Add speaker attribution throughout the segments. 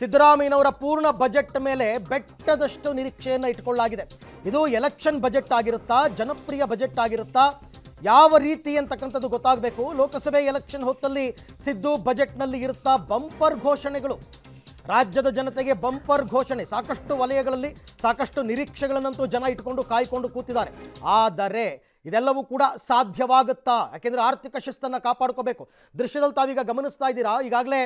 Speaker 1: ಸಿದ್ದರಾಮಯ್ಯನವರ ಪೂರ್ಣ ಬಜೆಟ್ ಮೇಲೆ ಬೆಟ್ಟದಷ್ಟು ನಿರೀಕ್ಷೆಯನ್ನು ಇಟ್ಕೊಳ್ಳಲಾಗಿದೆ ಇದು ಎಲೆಕ್ಷನ್ ಬಜೆಟ್ ಆಗಿರುತ್ತಾ, ಜನಪ್ರಿಯ ಬಜೆಟ್ ಆಗಿರುತ್ತಾ, ಯಾವ ರೀತಿ ಅಂತಕ್ಕಂಥದ್ದು ಗೊತ್ತಾಗಬೇಕು? ಲೋಕಸಭೆ ಎಲೆಕ್ಷನ್ ಹೊತ್ತಲ್ಲಿ ಸಿದ್ದು ಬಜೆಟ್ನಲ್ಲಿ ಇರುತ್ತಾ ಬಂಪರ್ ಘೋಷಣೆಗಳು. ರಾಜ್ಯದ ಜನತೆಗೆ ಬಂಪರ್ ಘೋಷಣೆ, ಸಾಕಷ್ಟು ವಲಯಗಳಲ್ಲಿ ಸಾಕಷ್ಟು ನಿರೀಕ್ಷೆಗಳನ್ನಂತೂ ಜನ ಇಟ್ಕೊಂಡು ಕಾಯ್ಕೊಂಡು ಕೂತಿದ್ದಾರೆ. ಆದರೆ ಇದೆಲ್ಲವೂ ಕೂಡ ಸಾಧ್ಯವಾಗುತ್ತಾ? ಯಾಕೆಂದರೆ ಆರ್ಥಿಕ ಶಿಸ್ತನ್ನು ಕಾಪಾಡ್ಕೋಬೇಕು. ದೃಶ್ಯದಲ್ಲಿ ತಾವೀಗ ಗಮನಿಸ್ತಾ ಇದ್ದೀರಾ? ಈಗಾಗಲೇ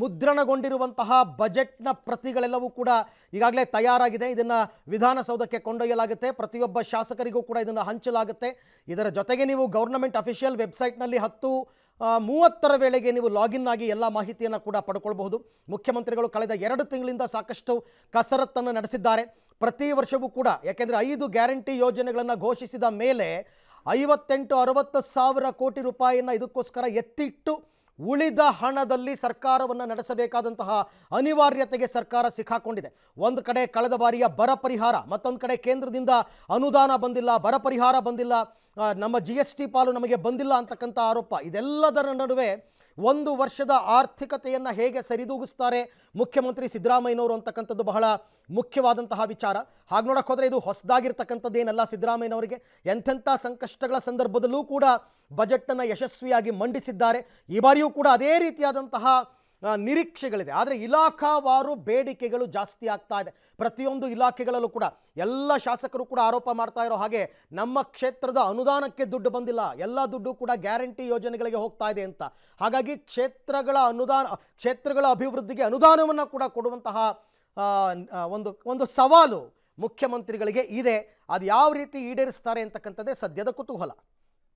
Speaker 1: ಮುದ್ರಣಗೊಂಡಿರುವಂತಹ ಬಜೆಟ್ನ ಪ್ರತಿಗಳೆಲ್ಲವೂ ಕೂಡ ಈಗಾಗಲೇ ತಯಾರಾಗಿದೆ. ಇದನ್ನು ವಿಧಾನಸೌಧಕ್ಕೆ ಕೊಂಡೊಯ್ಯಲಾಗುತ್ತೆ. ಪ್ರತಿಯೊಬ್ಬ ಶಾಸಕರಿಗೂ ಕೂಡ ಇದನ್ನು ಹಂಚಲಾಗುತ್ತೆ. ಇದರ ಜೊತೆಗೆ ನೀವು ಗೌರ್ನಮೆಂಟ್ ಅಫಿಷಿಯಲ್ ವೆಬ್ಸೈಟ್ನಲ್ಲಿ ಹತ್ತು ಮೂವತ್ತರ ವೇಳೆಗೆ ನೀವು ಲಾಗಿನ್ ಆಗಿ ಎಲ್ಲ ಮಾಹಿತಿಯನ್ನು ಕೂಡ ಪಡ್ಕೊಳ್ಬಹುದು. ಮುಖ್ಯಮಂತ್ರಿಗಳು ಕಳೆದ ಎರಡು ತಿಂಗಳಿಂದ ಸಾಕಷ್ಟು ಕಸರತ್ತನ್ನು ನಡೆಸಿದ್ದಾರೆ. ಪ್ರತಿ ವರ್ಷವೂ ಕೂಡ, ಯಾಕೆಂದರೆ ಐದು ಗ್ಯಾರಂಟಿ ಯೋಜನೆಗಳನ್ನು ಘೋಷಿಸಿದ ಮೇಲೆ ಐವತ್ತೆಂಟು ಅರವತ್ತು ಸಾವಿರ ಕೋಟಿ ರೂಪಾಯಿಯನ್ನು ಇದಕ್ಕೋಸ್ಕರ ಎತ್ತಿಟ್ಟು ಉಳಿದ ಹಣದಲ್ಲಿ ಸರ್ಕಾರವನ್ನು ನಡೆಸಬೇಕಾದಂತಹ ಅನಿವಾರ್ಯತೆಗೆ ಸರ್ಕಾರ ಸಿಕ್ಕಾಕೊಂಡಿದೆ. ಒಂದು ಕಡೆ ಕಳೆದ ಬಾರಿಯ ಬರ ಪರಿಹಾರ, ಮತ್ತೊಂದು ಕಡೆ ಕೇಂದ್ರದಿಂದ ಅನುದಾನ ಬಂದಿಲ್ಲ, ಬರ ಪರಿಹಾರ ಬಂದಿಲ್ಲ ನಮ್ಮ ಜಿ ಪಾಲು ನಮಗೆ ಬಂದಿಲ್ಲ ಅಂತಕ್ಕಂಥ ಆರೋಪ. ಇದೆಲ್ಲದರ ನಡುವೆ ಒಂದು ವರ್ಷದ ಆರ್ಥಿಕತೆಯನ್ನು ಹೇಗೆ ಸರಿದೂಗಿಸ್ತಾರೆ ಮುಖ್ಯಮಂತ್ರಿ ಸಿದ್ದರಾಮಯ್ಯನವರು ಅಂತಕ್ಕಂಥದ್ದು ಬಹಳ ಮುಖ್ಯವಾದಂತಹ ವಿಚಾರ. ಹಾಗೆ ನೋಡಕ್ಕೆ ಹೋದರೆ ಇದು ಹೊಸದಾಗಿರ್ತಕ್ಕಂಥದ್ದೇನಲ್ಲ ಸಿದ್ದರಾಮಯ್ಯನವರಿಗೆ? ಎಂಥೆಂಥ ಸಂಕಷ್ಟಗಳ ಸಂದರ್ಭದಲ್ಲೂ ಕೂಡ ಬಜೆಟನ್ನು ಯಶಸ್ವಿಯಾಗಿ ಮಂಡಿಸಿದ್ದಾರೆ. ಈ ಬಾರಿಯೂ ಕೂಡ ಅದೇ ರೀತಿಯಾದಂತಹ ನಿರೀಕ್ಷೆಗಳಿದೆ. ಆದರೆ ಇಲಾಖಾವಾರು ಬೇಡಿಕೆಗಳು ಜಾಸ್ತಿ ಆಗ್ತಾ ಇದೆ. ಪ್ರತಿಯೊಂದು ಇಲಾಖೆಗಳಲ್ಲೂ ಕೂಡ ಎಲ್ಲ ಶಾಸಕರು ಕೂಡ ಆರೋಪ ಮಾಡ್ತಾ ಇರೋ ಹಾಗೆ ನಮ್ಮ ಕ್ಷೇತ್ರದ ಅನುದಾನಕ್ಕೆ ದುಡ್ಡು ಬಂದಿಲ್ಲ. ಎಲ್ಲ ದುಡ್ಡು ಕೂಡ ಗ್ಯಾರಂಟಿ ಯೋಜನೆಗಳಿಗೆ ಹೋಗ್ತಾ ಇದೆ ಅಂತ. ಹಾಗಾಗಿ ಕ್ಷೇತ್ರಗಳ ಅನುದಾನ, ಕ್ಷೇತ್ರಗಳ ಅಭಿವೃದ್ಧಿಗೆ ಅನುದಾನವನ್ನು ಕೂಡ ಕೊಡುವಂತಹ ಒಂದು ಒಂದು ಸವಾಲು ಮುಖ್ಯಮಂತ್ರಿಗಳಿಗೆ ಇದೆ. ಅದು ಯಾವ ರೀತಿ ಈಡೇರಿಸ್ತಾರೆ ಅಂತಕ್ಕಂಥದ್ದೇ ಸದ್ಯದ ಕುತೂಹಲ.